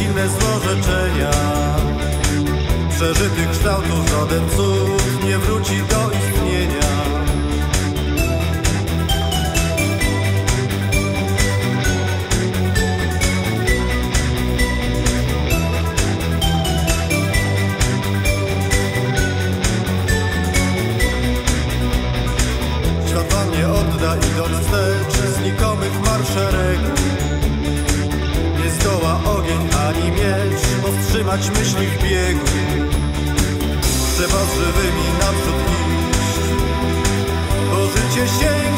bezsilne złorzeczenia. Przeżytych kształtów żaden cud nie wróci do istnienia. Świat wam nie odda idąc wstecz znikomych marszeregu Nie zdoła ogień ani miecz. Powstrzymać myśli w biegu. Trzeba z żywymi naprzód iść. Po życie sięgać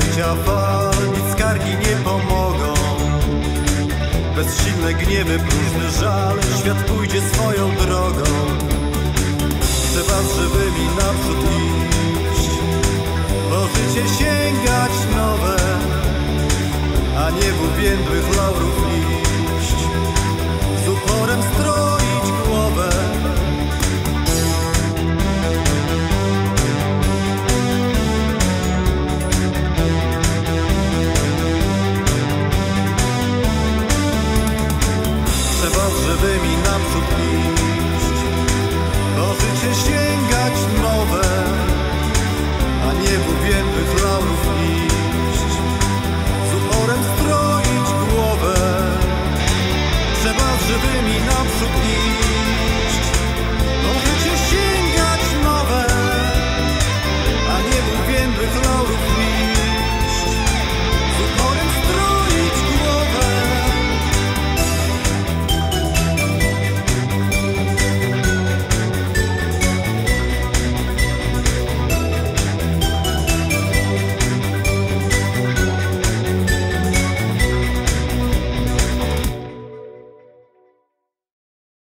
życia fal, nic skargi nie pomogą. Bezsilne gniewy, próżny żal, świat pójdzie swoją drogą. Trzeba z żywymi naprzód iść, po życie sięgać nowe, a nie w uwiędłych laurów Z żywymi naprzód iść